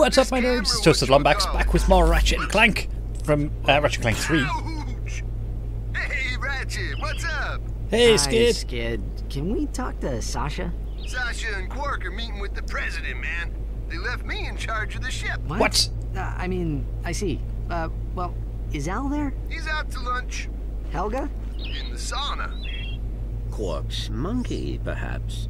What's up, my nerds? It's Toasted Lombax back with more Ratchet and Clank from uh, Ratchet and Clank 3. Hey, Ratchet, what's up? Hey, Hi, Skidd. Skidd. Can we talk to Sasha? Sasha and Quark are meeting with the president, man. They left me in charge of the ship. What? Uh, I mean, I see. Uh, well, is Al there? He's out to lunch Helga? in the sauna. Quark's monkey, perhaps.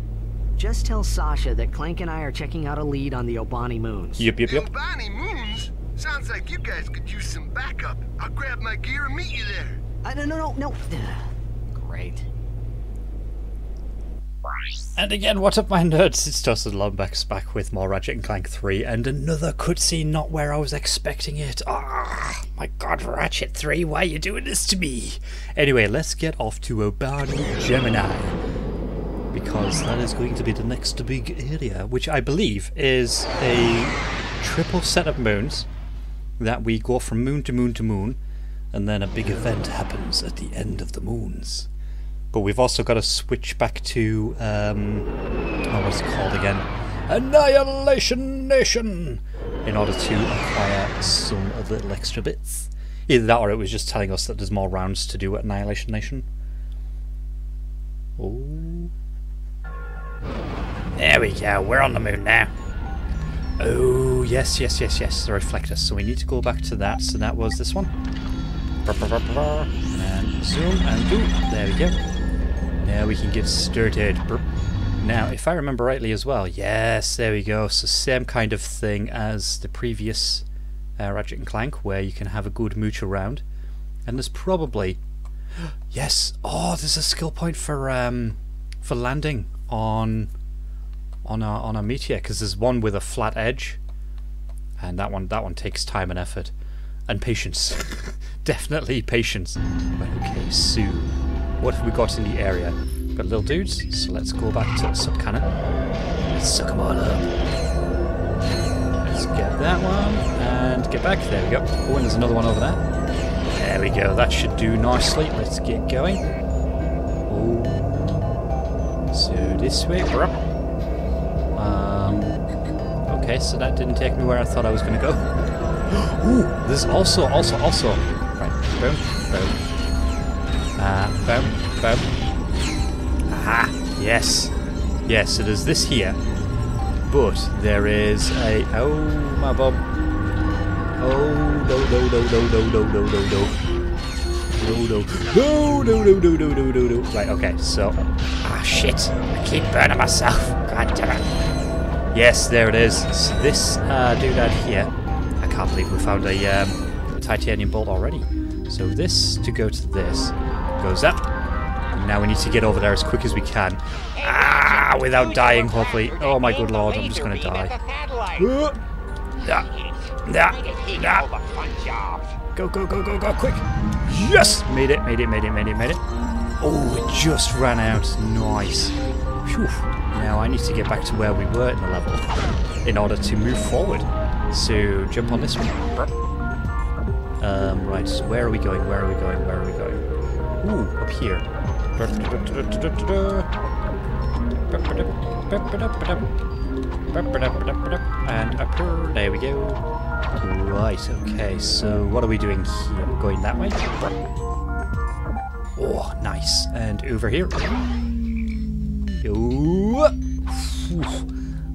Just tell Sasha that Clank and I are checking out a lead on the Obani moons. Yep, yep, yep. Obani Moons? Sounds like you guys could use some backup. I'll grab my gear and meet you there. Uh, no, no, no, no. Great. And again, what's up, my nerds? It's Toasted Lombax back with more Ratchet and Clank 3 and another cutscene not where I was expecting it. Ah, my god, Ratchet 3, why are you doing this to me? Anyway, let's get off to Obani Gemini. Because that is going to be the next big area, which I believe is a triple set of moons that we go from moon to moon to moon, and then a big event happens at the end of the moons. But we've also got to switch back to, um, oh, what's it called again? Annihilation Nation! In order to acquire some little extra bits. Either that or it was just telling us that there's more rounds to do at Annihilation Nation. Oh. There we go, we're on the moon now. Oh, yes, yes, yes, yes, the reflector. So we need to go back to that. So that was this one. And zoom and do. There we go. Now we can get started. Now, if I remember rightly as well, yes, there we go. So same kind of thing as the previous uh, Ratchet and Clank, where you can have a good mooch around. And there's probably, yes, oh, there's a skill point for um, for landing on on a on a meteor because there's one with a flat edge, and that one that one takes time and effort and patience. Definitely patience. But okay, so what have we got in the area? Got little dudes, so let's go back to the suck cannon. Let's suck them all up. Let's get that one and get back. There we go. Oh, and there's another one over there. There we go. That should do nicely. Let's get going. Oh. So this way. Um. Okay, so that didn't take me where I thought I was going to go. Ooh, there's also, also, also. Right, boom, boom. Uh, boom, boom. Aha, yes. Yes, so there's this here. But there is a. Oh, my bum. Oh, no, no, no, no, no, no, no, no, no. No, no. No, no, no, no, no, no, no. Right, okay, so. Ah, shit. I keep burning myself. God damn it. Yes, there it is. So this uh, doodad here. I can't believe we found a, um, titanium bolt already. So this to go to this goes up. Now we need to get over there as quick as we can. Ah, without dying, hopefully. Oh my good lord, I'm just gonna die. Yeah, yeah, yeah. Go, go, go, go, go, quick. Yes! Made it, made it, made it, made it, made it. Oh, it just ran out. Nice. Now I need to get back to where we were in the level in order to move forward. So jump on this one. Um, right, so where are we going? Where are we going? Where are we going? Ooh, up here. And up here. There we go. Right, okay, so what are we doing here? Going that way? Oh, nice. And over here.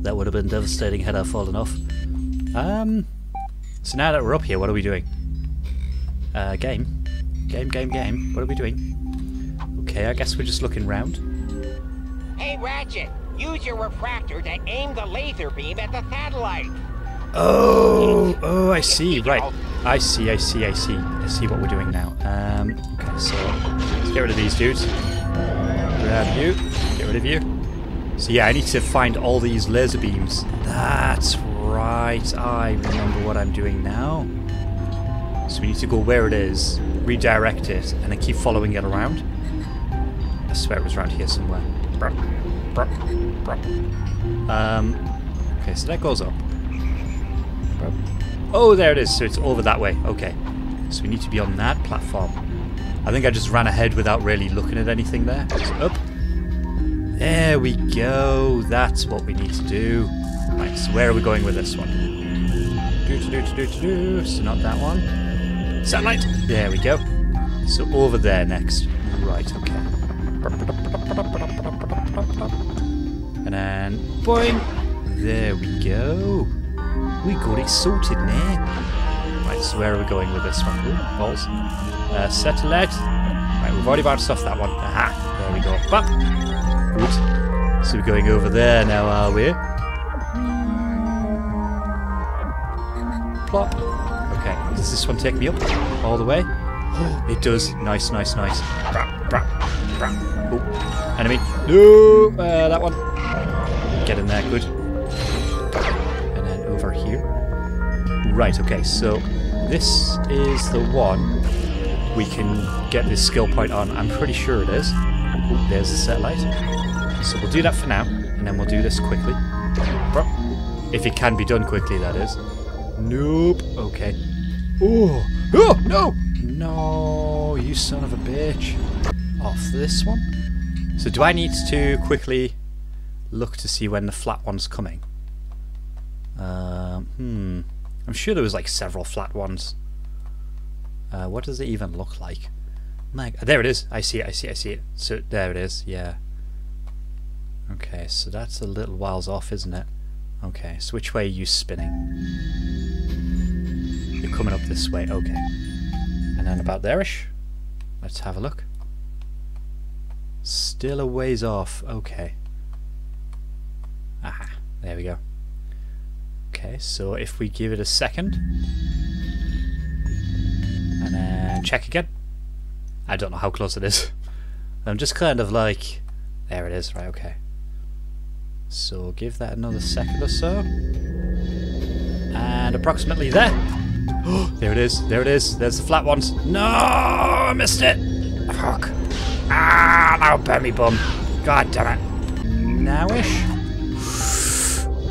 That would have been devastating had I fallen off. Um, so now that we're up here, what are we doing? Uh, game. Game, game, game. What are we doing? Okay, I guess we're just looking round. Hey, Ratchet, use your refractor to aim the laser beam at the satellite. Oh, oh, I see. Right. I see, I see, I see. I see what we're doing now. Um, okay, so let's get rid of these dudes. Grab you. Get rid of you. So yeah, I need to find all these laser beams. That's right. I remember what I'm doing now. So we need to go where it is, redirect it, and then keep following it around. I swear it was around here somewhere. Um, okay, so that goes up. Oh, there it is. So it's over that way. Okay. So we need to be on that platform. I think I just ran ahead without really looking at anything there. So up. There we go. That's what we need to do. Right, so where are we going with this one? Do do do do do. So not that one. Satellite. There we go. So over there next. Right. Okay. And then boing. There we go. We got it sorted now. Right. So where are we going with this one? Ooh, balls. Uh, satellite. Right. We've already bounced off that one. Aha. There we go. Bop. Good. So we're going over there now, are we? Plop. Okay, does this one take me up all the way? it does. Nice, nice, nice. Brah, brah, brah. Oh, enemy. No, uh, that one. Get in there, good. And then over here. Right, okay, so this is the one we can get this skill point on. I'm pretty sure it is. Oh, there's the satellite. So we'll do that for now, and then we'll do this quickly. If it can be done quickly, that is. Nope. Okay. Oh. Oh, no! No, you son of a bitch. Off this one. So do I need to quickly look to see when the flat one's coming? Um, hmm. I'm sure there was like several flat ones. Uh, what does it even look like? My, there it is. I see it, I see it, I see it. So there it is, yeah. Okay, so that's a little whiles off, isn't it? Okay, so which way are you spinning? You're coming up this way, okay. And then about there-ish. Let's have a look. Still a ways off, okay. Aha, there we go. Okay, so if we give it a second, and then check again. I don't know how close it is. I'm just kind of like, there it is, right, okay. So give that another second or so. And approximately there. Oh, there it is, there it is, there's the flat ones. No, I missed it. Fuck. Ah, now burn me bum. God damn it. Nowish.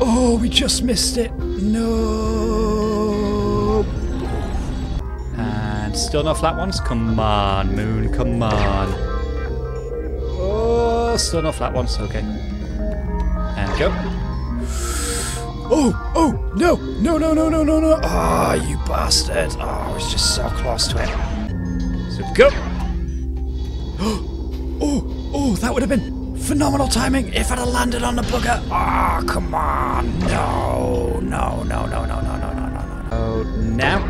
Oh, we just missed it. No. And still no flat ones? Come on, Moon, come on. Oh, still no flat ones, okay. And go. Oh, oh, no, no, no, no, no, no, no. Ah, oh, you bastard. Oh, I was just so close to it. So go. Oh, oh, that would have been phenomenal timing if I'd have landed on the bugger. Ah, oh, come on. No, no, no, no, no, no, no, no, no, no. Oh, now.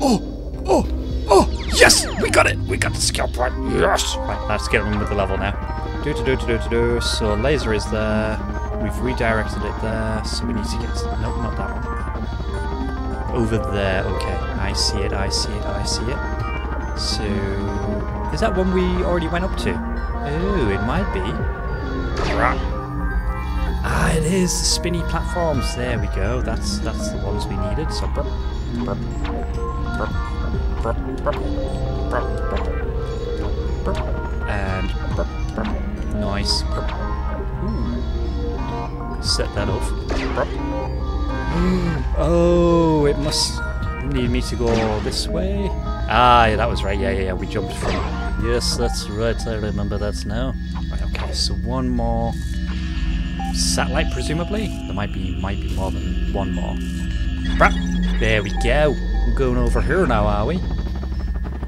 Oh, oh, oh, yes, we got it. We got the skill point. Yes. Right, let's get on with the level now. Do, do, do, do, do, do. So laser is there. We've redirected it there, so we need to get... To, nope, not that one. Over there, okay. I see it, I see it, I see it. So... Is that one we already went up to? Oh, it might be. Ah, it is, the spinny platforms. There we go, that's that's the ones we needed. So... And... Nice. Ooh set that off. Oh, it must need me to go this way. Ah, yeah, that was right. Yeah, yeah, yeah. We jumped from. Yes, that's right. I remember that now. Right, okay, so one more satellite, presumably. There might be might be more than one more. There we go. We're going over here now, are we?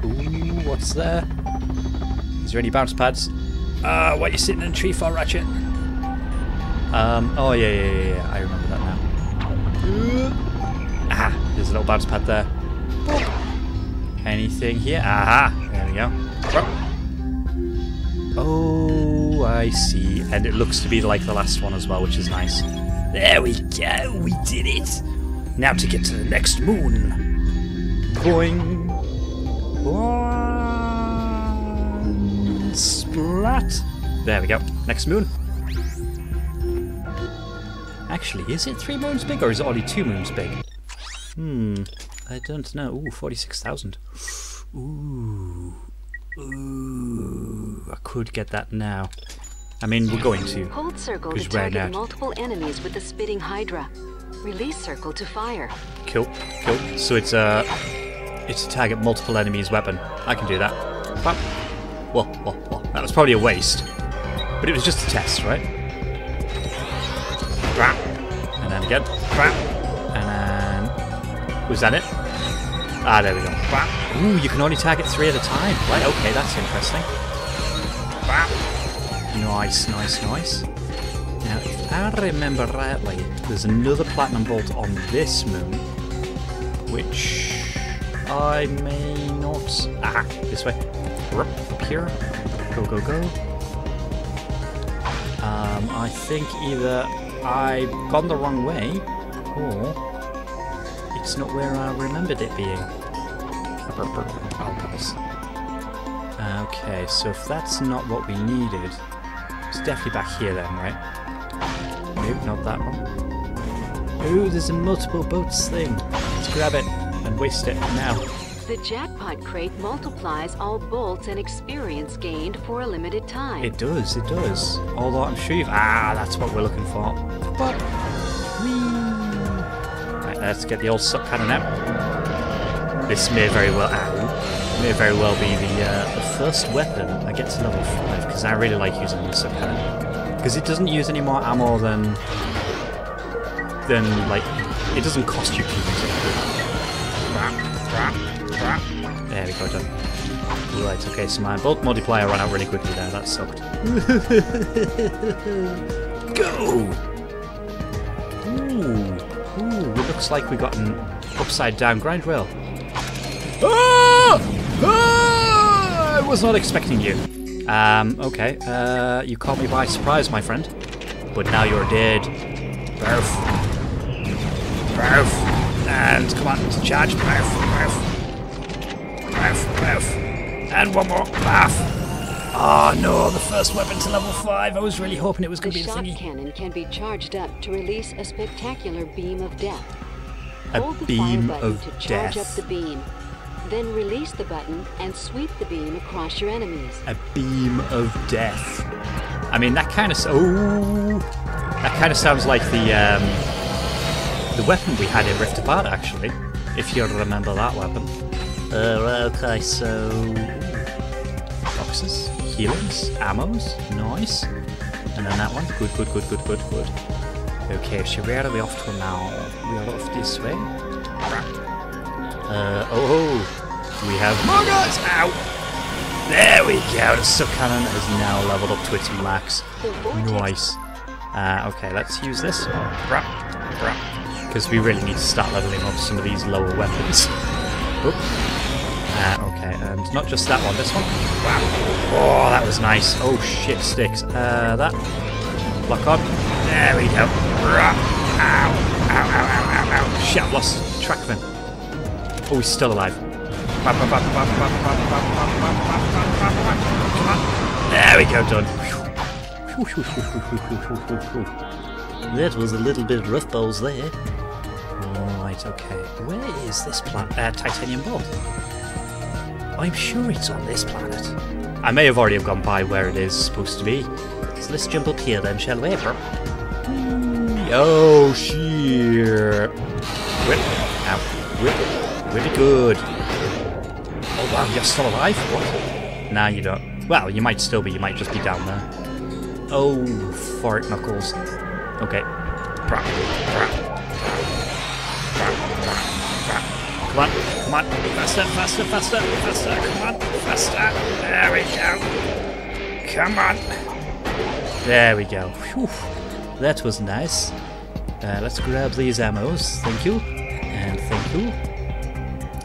Ooh, what's there? Is there any bounce pads? Ah, uh, what are you sitting in a tree for, Ratchet? Um, oh yeah, yeah, yeah, yeah, I remember that now. Ah, there's a little bounce pad there. Anything here? Aha, there we go. Oh, I see. And it looks to be like the last one as well, which is nice. There we go, we did it. Now to get to the next moon. Boing. One. Splat. There we go. Next moon. Actually, is it three moons big or is it only two moons big? Hmm, I don't know. Ooh, 46,000. Ooh. Ooh. I could get that now. I mean, we're going to. Hold circle to target multiple enemies with the spitting hydra. Release circle to fire. Cool, cool. So it's a, it's to target multiple enemies weapon. I can do that. Well, well, well, that was probably a waste. But it was just a test, right? And then again. And then was that it? Ah, there we go. Ooh, you can only target three at a time. Right, okay, that's interesting. Nice, nice, nice. Now, if I remember rightly, there's another platinum bolt on this moon, which I may not. Ah, this way. Up here. Go, go, go. Um, I think either I've gone the wrong way, or it's not where I remembered it being. Oh. Okay, so if that's not what we needed, it's definitely back here then, right? Nope, not that one. Ooh, there's a multiple boats thing. Let's grab it and waste it now. The jackpot crate multiplies all bolts and experience gained for a limited time. It does, it does. Although I'm sure you've... Ah, that's what we're looking for. But... Whee! Right, let's get the old suck cannon out. This may very well... Ow, may very well be the, uh, the first weapon I get to level 5, because I really like using this cannon. Because it doesn't use any more ammo than... than, like... It doesn't cost you to use it. There we go, done. Right, okay, so my bolt multiplier ran out really quickly there, that sucked. go! Ooh, ooh, it looks like we got an upside down grind rail. Ah! Ah! I was not expecting you. Um, okay, uh, you caught me by surprise, my friend. But now you're dead. Barf. Barf. And come on, charge. Barf, barf. Barf, barf. And one more. Barf. Oh no, the first weapon to level 5. I was really hoping it was going to be the shot thingy. cannon can be charged up to release a spectacular beam of death. A Hold the beam fire button of to charge death. up the beam. Then release the button and sweep the beam across your enemies. A beam of death. I mean, that kind of... Oh! That kind of sounds like the, um, the weapon we had in Rift Apart, actually. If you remember that weapon. Uh, okay, so... Boxes, healings, ammos, nice. And then that one, good, good, good, good, good, good. Okay, so where are we off to now? We are off this way. Uh, oh, we have guys! Ow! There we go, the suck cannon has now leveled up to its max. Nice. Uh, okay, let's use this. Because we really need to start leveling up some of these lower weapons. Uh, okay, and not just that one, this one. Wow. Oh, that was nice. Oh, shit sticks. Uh, that. Lock on. There we go. Ow. Ow, ow, ow, ow, ow. Shit, I've lost track of him. Oh, he's still alive. There we go, done. That was a little bit rough balls there. Right, okay. Where is this planet? Uh, titanium ball. I'm sure it's on this planet. I may have already have gone by where it is supposed to be. So let's jump up here then, shall we? Oh, shit. Whip. Ow. Whip. Really good. Oh, wow, you're still alive? What? Nah, you don't. Well, you might still be. You might just be down there. Oh, fart knuckles. Okay. Come on, come on. Faster, faster, faster, faster. Come on, faster. There we go. Come on. There we go. Whew. That was nice. Uh, let's grab these ammos. Thank you. And thank you.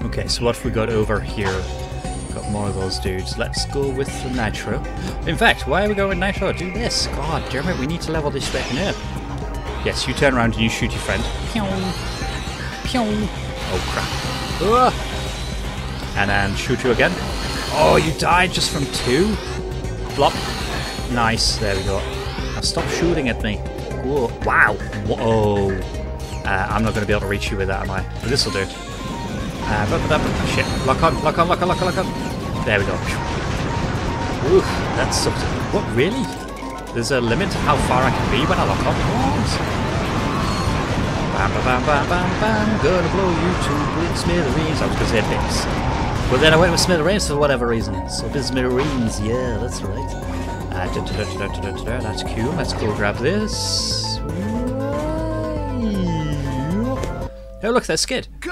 Okay, so what we got over here? Got more of those dudes. Let's go with the nitro. In fact, why are we going with nitro? Do this. God damn it, we need to level this weapon up. Yes, you turn around and you shoot your friend. Pew. Pew. Oh crap. Ah. And then shoot you again. Oh, you died just from two? Flop. Nice, there we go. Now stop shooting at me. Whoa. Wow. Whoa. Uh, I'm not going to be able to reach you with that, am I? But this will do. Uh, but, but, but, shit. Lock on, lock on, lock on, lock on, lock on. There we go. Oof, that's something. What, really? There's a limit to how far I can be when I lock on. What? Bam, bam, bam, bam, bam, Gonna blow you to with smithereens. I was gonna say bits. But then I went with smithereens for whatever reason. So smithereens, yeah, that's right. Uh, da, da, da, that's cool. Let's go grab this. Oh, look, there's Skidd. Go!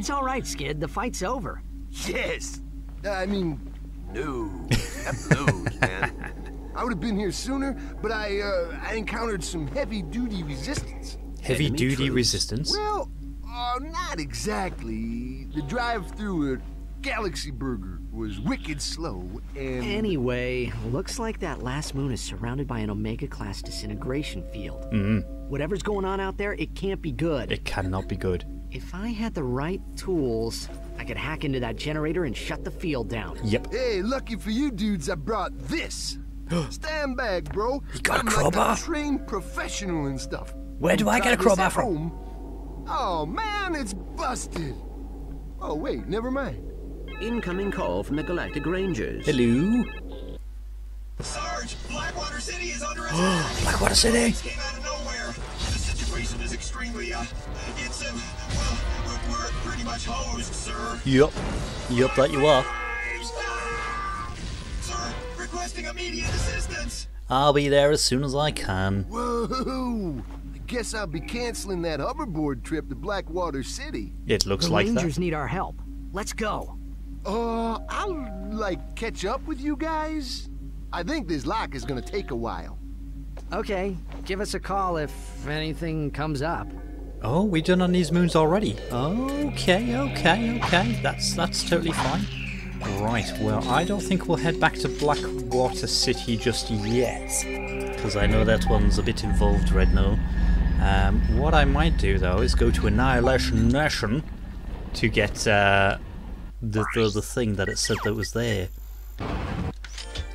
It's all right, Skidd. The fight's over. Yes! I mean, no. Not those, man. I would have been here sooner, but I, uh, I encountered some heavy-duty resistance. Heavy Enemy duty troops. resistance. Well, uh, not exactly. The drive-through at Galaxy Burger was wicked slow, and... Anyway, looks like that last moon is surrounded by an Omega-class disintegration field. Mm-hmm. Whatever's going on out there, it can't be good. It cannot be good. If I had the right tools, I could hack into that generator and shut the field down. Yep. Hey, lucky for you dudes, I brought this. Stand back, bro. You got a I'm crowbar? Like a trained professional and stuff. Where do I get a crowbar from? home. Oh man, it's busted. Oh wait, never mind. Incoming call from the Galactic Rangers. Hello. Sarge, Blackwater City is under attack. Blackwater City. Came out of nowhere. The situation is extremely, uh, much hosed, sir. Yup. Yup, that you are. Sir, requesting immediate assistance. I'll be there as soon as I can. Whoa! I guess I'll be canceling that hoverboard trip to Blackwater City. It looks The like Rangers that. need our help. Let's go. Uh, I'll like catch up with you guys. I think this lock is gonna take a while. Okay, give us a call if anything comes up. Oh, we done on these moons already. Okay, okay, okay. That's that's totally fine. Right. Well, I don't think we'll head back to Blackwater City just yet, because I know that one's a bit involved right now. Um, what I might do though is go to Annihilation Nation to get uh, the, the the thing that it said that was there.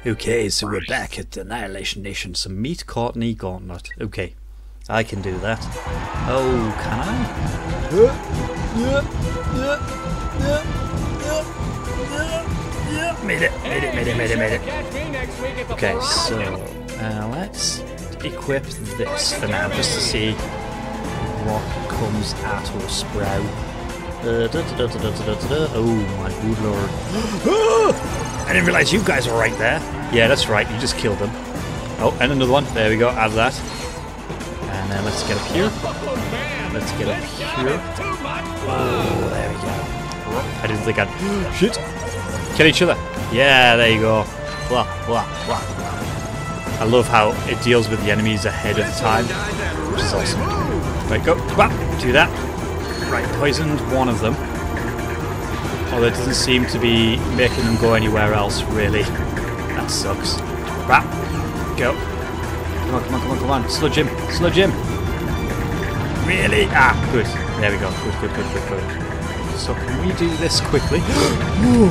Okay, so we're back at Annihilation Nation. So meet Courtney Gauntlet. Okay, I can do that. Oh, can I? Made it, made it, made it, made it, made it. Okay, so uh, let's equip this for now just to see what comes out or bro. Uh, da, da, da, oh my good lord. I didn't realize you guys were right there. Yeah, that's right, you just killed them. Oh, and another one. There we go, add that. Let's get up here. Let's get up here. Oh, there we go. I didn't think I'd. Shit! Kill each other. Yeah, there you go. Blah, blah, blah. I love how it deals with the enemies ahead of time, which is awesome. Right, go. Blah, do that. Right, poisoned one of them. Although it doesn't seem to be making them go anywhere else, really. That sucks. Blah, go. Come on, come on, come on, come on. Sludge him. Sludge him. Really? Ah, good. There we go. Good, good, good, good, good. So can we do this quickly? Whoa!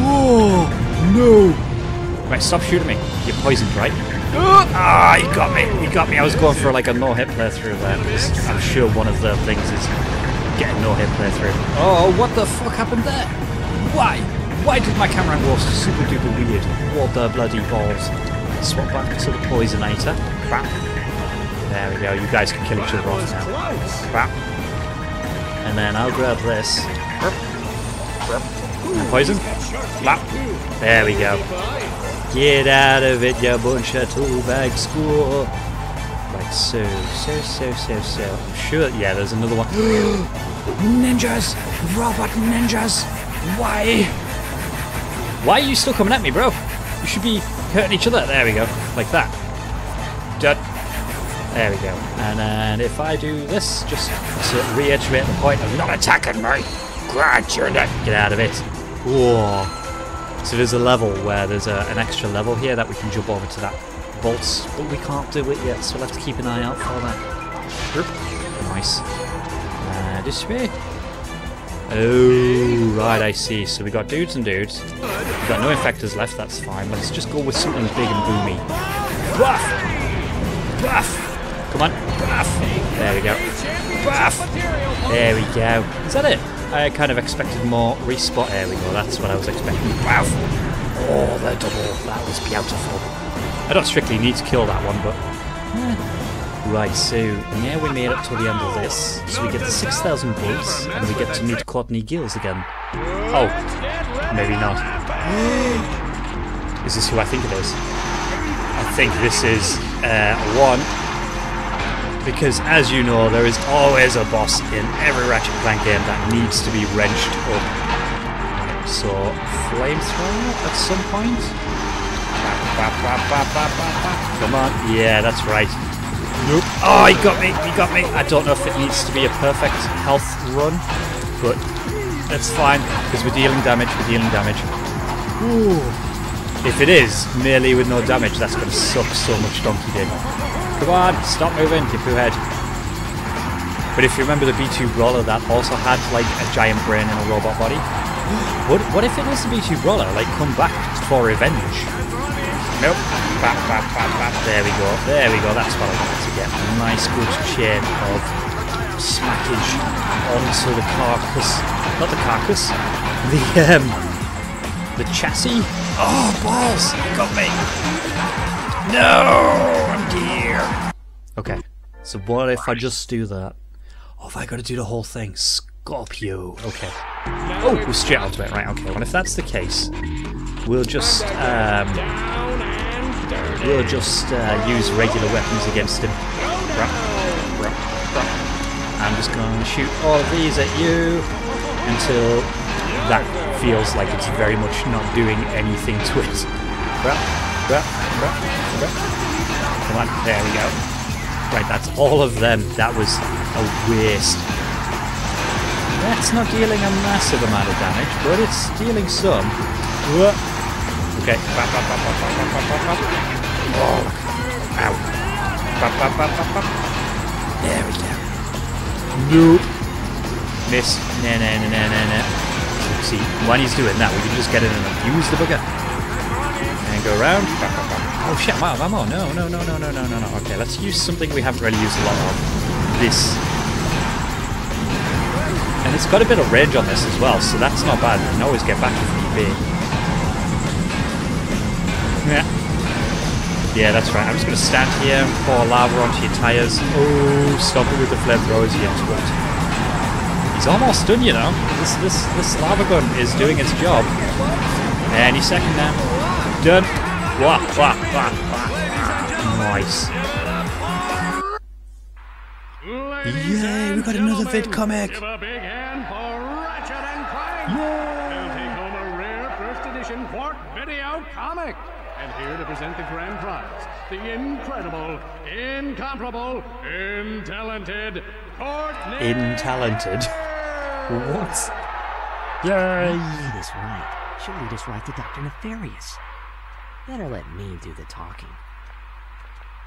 Whoa! No! Right, stop shooting me. You're poisoned, right? Ah, he got me. He got me. I was going for like a no-hit playthrough there. I'm sure one of the things is getting no-hit playthrough. Oh, what the fuck happened there? Why? Why did my camera go super duper weird? What the bloody balls? Swap back to the poisonator. Crap. There we go. You guys can kill each other off now. Crap. And then I'll grab this. Poison. Slap. There we go. Get out of it, you bunch of two-bag school. Like so, so, so, so, so. I'm sure, yeah, there's another one. ninjas! Robot ninjas! Why? Why are you still coming at me, bro? You should be hurting each other. There we go. Like that. Done. There we go. And then if I do this, just to reiterate the point of not attacking me. Neck. Get out of it. Whoa. So there's a level where there's a, an extra level here that we can jump over to that bolts, but we can't do it yet, so we'll have to keep an eye out for that. Nice. Uh, this way. Oh, right, I see. So we got dudes and dudes. we got no infectors left, that's fine. Let's just go with something big and boomy. Buff! Buff! Come on, buff! There we go. Buff! There we go. Is that it? I kind of expected more respot. There we go, that's what I was expecting. Wow! Oh, the double. That was beautiful. I don't strictly need to kill that one, but... eh. Right, so now we made it to the end of this. So we get the 6,000 bolts, and we get to meet Courtney Gears again. Oh, maybe not. Is this who I think it is? I think this is uh, one because as you know, there is always a boss in every Ratchet Clank game that needs to be wrenched up. So, flamethrower at some point? Come on. Yeah, that's right. Nope. Oh, he got me. He got me. I don't know if it needs to be a perfect health run, but that's fine because we're dealing damage. We're dealing damage. Ooh. If it is merely with no damage, that's going to suck so much Donkey Din. Come on, stop moving, you poo head. But if you remember the B2 Brawler, that also had like a giant brain and a robot body. What, what if it was the B2 Brawler, like come back for revenge? Nope. Bap, bap, bap. There we go. There we go. That's what I wanted to get. A nice good chain of smackage onto the carcass. Not the carcass. The um the chassis. Oh balls! Got me. No, I'm dear. Okay. So what if I just do that? Oh, if I got to do the whole thing, Scorpio. Okay. Oh, we're straight onto it. Right. Okay. Well, if that's the case, we'll just um, we'll just uh, use regular weapons against him. I'm just going to shoot all of these at you until that feels like it's very much not doing anything to it. Come on, there we go. Right, that's all of them. That was a waste. That's not dealing a massive amount of damage, but it's dealing some. Okay. Oh. Ow. There we go. Nope. Miss. Nah, nah, nah, nah, nah, nah. See, when he's doing that, we can just get in and abuse the bugger. And go around. Oh shit, wow, ammo. No, no, no, no, no, no, no, no. Okay, let's use something we haven't really used a lot of. This. And it's got a bit of range on this as well, so that's not bad. You can always get back if need be. Yeah, that's right. I'm just going to stand here and pour lava onto your tyres. Oh, stop it with the flamethrowers, you twat. He's almost done, you know. This this this lava gun is doing its job. Any second now. Done. Wah, wah, wah, wah. Nice. Yay, we got another vid comic. Give a big hand for Ratchet and Clank. They'll take home a rare first edition Quark video comic. And here to present the grand prize, the incredible, incomparable, intalented Courtney. Intalented. What? Yay! Lead us right. She'll lead us right to Dr. Nefarious. Better let me do the talking.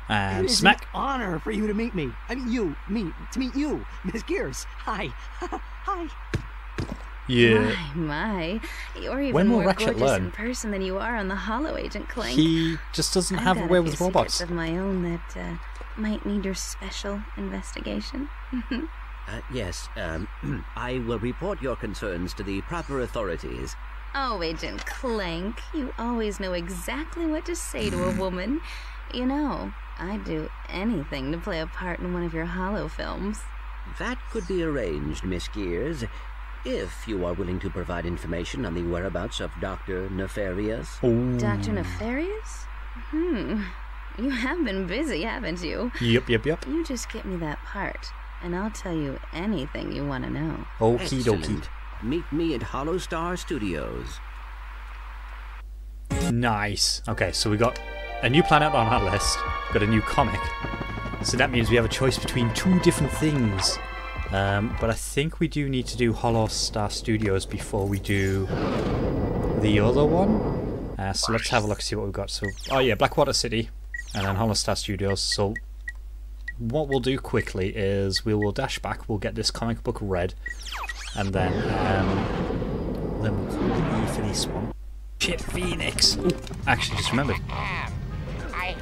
And It is smack. an honor for you to meet me. I mean, you, me, to meet you, Miss Gears. Hi. Hi. Yeah. My, my. You're even When will more Ratchet gorgeous learn? in person than you are on the Hollow Agent Clank. He just doesn't I've have a got way with robots. secrets of my own that uh, might need your special investigation. Uh, yes, um, I will report your concerns to the proper authorities. oh, Agent Clank, you always know exactly what to say to a woman. You know, I'd do anything to play a part in one of your Hollow films. That could be arranged, Miss Gears, if you are willing to provide information on the whereabouts of Dr. Nefarious. Dr. Nefarious? Hmm. You have been busy, haven't you? Yep, yep, yep. You just get me that part, and I'll tell you anything you want to know. Okie dokie. Excellent. Meet me at Holostar Studios. Nice. Okay, so we got a new planet on our list, got a new comic. So that means we have a choice between two different things. Um, but I think we do need to do Holostar Studios before we do the other one. Uh, so let's have a look see what we've got. So, oh yeah, Blackwater City, and then Holostar Studios. So what we'll do quickly is we will dash back. We'll get this comic book read, and then um, then we'll call for this one. Shit, Phoenix. Ooh, actually, just remembered.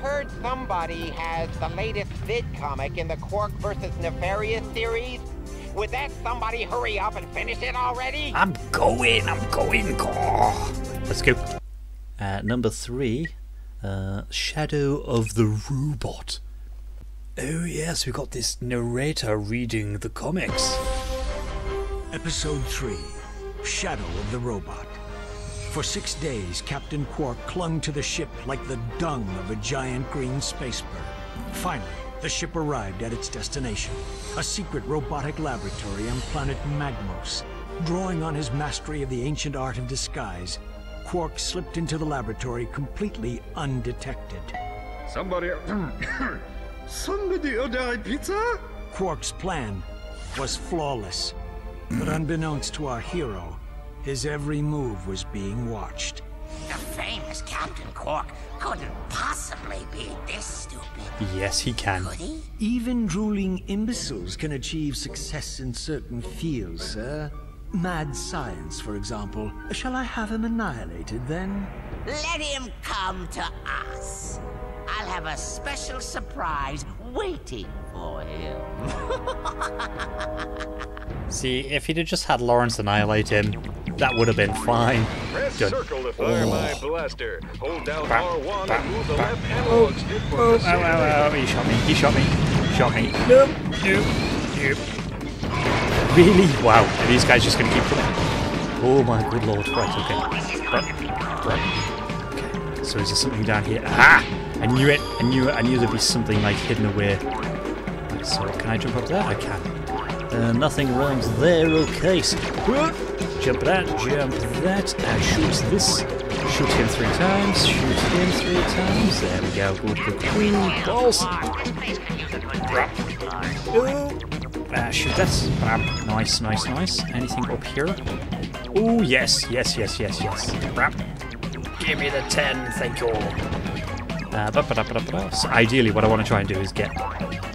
I heard somebody has the latest vid comic in the Quark versus Nefarious series. Would that somebody hurry up and finish it already? I'm going, I'm going, go. Let's go. Uh, number three, uh, Shadow of the Robot. Oh yes, we got this narrator reading the comics. Episode 3 Shadow of the Robot. For six days, Captain Quark clung to the ship like the dung of a giant green space bird. Finally, The ship arrived at its destination, a secret robotic laboratory on planet Magmos. Drawing on his mastery of the ancient art of disguise, Quark slipped into the laboratory completely undetected. Somebody. Somebody ordered pizza? Quark's plan was flawless, but unbeknownst to our hero, his every move was being watched. The famous Captain Quark couldn't possibly be this stupid. Yes, he can. Could he? Even drooling imbeciles can achieve success in certain fields, sir. Mad science, for example. Shall I have him annihilated then? Let him come to us. I'll have a special surprise waiting for him. See, if he'd have just had Lawrence annihilate him, that would have been fine. Press Done. circle to fire Oh. my blaster. Hold down Bap, R1 bap, and move the bap. left analog stick for Oh, ow, precision. ow, ow, he shot me, he shot me, shot me. No, no, no. Really? Wow, are these guys just gonna keep coming? Oh my good lord, right, okay. Right, right. Okay, so is there something down here? Ah! I knew it, I knew it, I knew there'd be something like hidden away. Right, so can I jump up there? I can. Uh, nothing rhymes there, okay, so jump that, jump that, and shoot this. Shoot him three times, shoot him three times. There we go, good, good, good. Balls! Ooh. Uh, shoot that. Bam. Nice, nice, nice. Anything up here? Oh, yes, yes, yes, yes, yes. Bam. Give me the 10, thank you. Uh, ba -ba -da -ba -da -ba -da. So ideally, what I want to try and do is get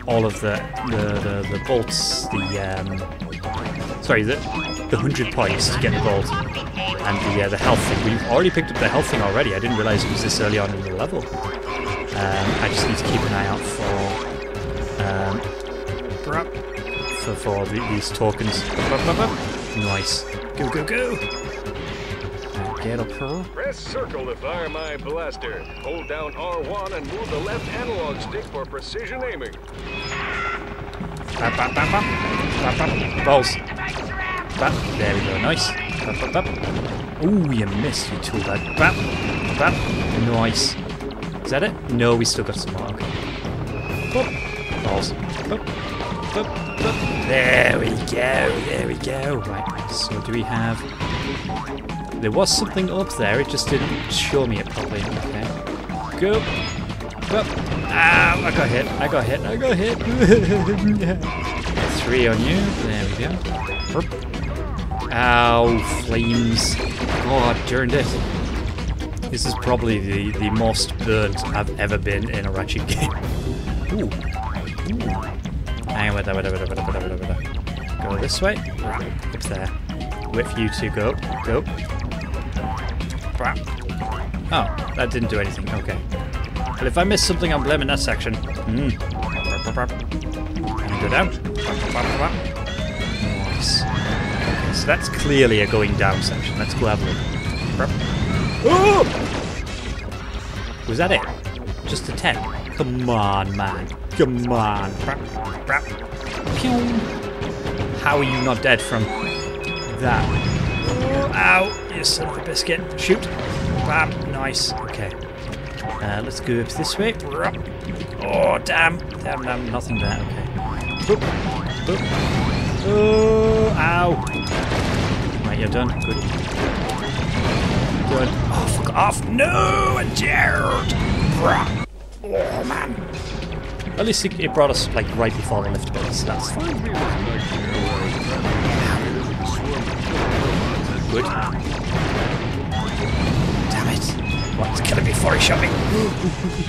all of the the, the, the bolts, the um, sorry, the the hundred points to get the gold and the uh, the health thing. We've already picked up the health thing already. I didn't realize it was this early on in the level. Um, I just need to keep an eye out for um, for for the, these tokens. Nice. Go go go. Uh, Get up here. Press circle to fire my blaster. Hold down R1 and move the left analog stick for precision aiming. Bap, bap, bap, bap. Bap, bap. Balls. Bap. There we go. Nice. Bap, bap, bap. Ooh, you missed, you tool bag. Bap. Bap. Nice. Is that it? No, we still got some more. Okay. Boop. Balls. Boop. Boop. Boop. There we go. There we go. Right. So do we have... There was something up there. It just didn't show me it properly. Okay. Go. Go. Ow, ah, I got hit. I got hit. I got hit. Three on you. There we go. Burp. Ow, flames. Oh, God, darn it. This is probably the, the most burnt I've ever been in a Ratchet game. Ooh. Ooh. Hang on, wait, wait, wait, wait, wait, wait, wait, wait. Go this way. Up there. Wait for you to go. Go. Oh, that didn't do anything. Okay. If I miss something, I'm blaming that section. And go down. Nice. So that's clearly a going down section. Let's go have a look. Oh! Was that it? Just a 10? Come on, man. Come on. How are you not dead from that? Oh, ow! You son of a biscuit. Shoot. Bam. Nice. Okay. Uh, let's go up this way. Oh, damn. Damn, damn. Nothing there. Okay. Boop. Boop. Oh, ow. Right, you're done. Good. Good. Oh, fuck off. No, Jared. Bruh. Oh, man. At least it, it brought us, like, right before the lift base. That's fine. Good. He's killing me before he shot me.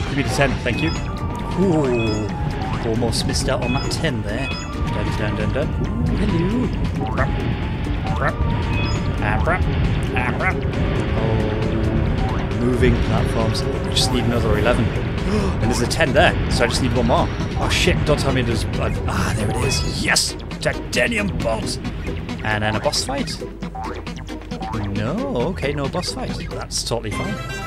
Give me the 10, thank you. Ooh. Almost missed out on that 10 there. Dun dun dun dun. Ooh, hello. Ah, brap. Oh. Moving platforms. We just need another 11. and there's a 10 there, so I just need one more. Oh shit, don't tell me there's... Ah, there it is. Yes! Titanium bolt! And then a boss fight. No, okay, no boss fight. That's totally fine.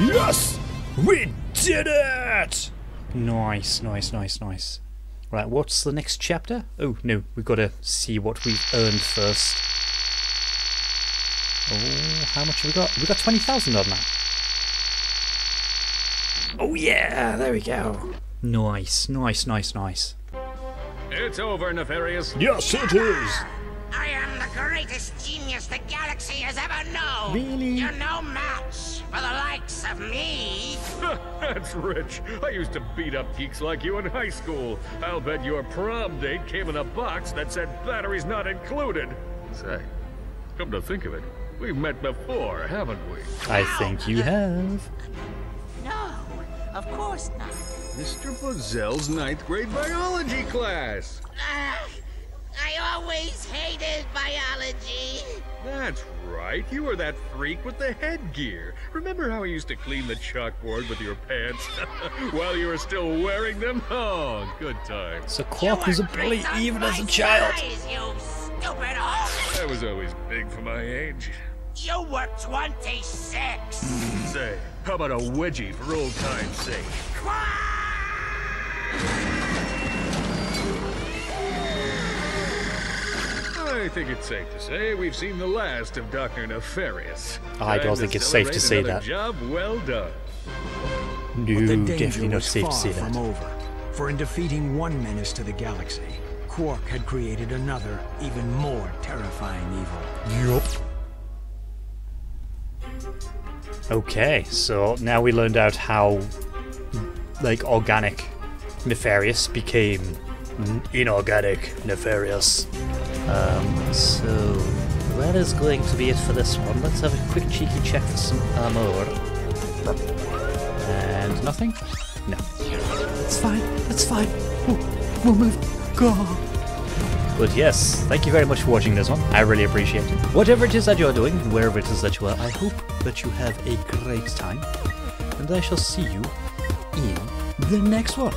Yes! We did it! Nice, nice, nice, nice. Right, what's the next chapter? Oh, no, we've got to see what we've earned first. Oh, how much have we got? We got 20,000 on that. Oh yeah, there we go. Nice, nice, nice, nice. It's over, Nefarious. Yes, it is. I am the greatest genius the galaxy has ever known. Really? You're no match for the likes of me. That's rich. I used to beat up geeks like you in high school. I'll bet your prom date came in a box that said batteries not included. Say, come to think of it, we've met before, haven't we? I think you have. No, of course not. Mr. Buzzell's ninth grade biology class. Ah, I always hated biology. That's right. You were that freak with the headgear. Remember how you used to clean the chalkboard with your pants while you were still wearing them? Oh, good times. So Quark was a bully even as a child. Size, you stupid hole. I was always big for my age. You were 26. Say, how about a wedgie for old time's sake? I think it's safe to say we've seen the last of Dr. Nefarious. I don't think it's safe to say that. Job well done. No, the danger definitely not was safe far to say from that. over. For in defeating one menace to the galaxy, Quark had created another, even more terrifying evil. Yup. Okay, so now we learned out how, like, organic nefarious became inorganic nefarious. Um, so that is going to be it for this one. Let's have a quick cheeky check for some armor. And nothing? No. It's fine. It's fine. Oh, we'll move. Go. But yes, thank you very much for watching this one. I really appreciate it. Whatever it is that you're doing, wherever it is that you are, I hope that you have a great time. And I shall see you in the next one.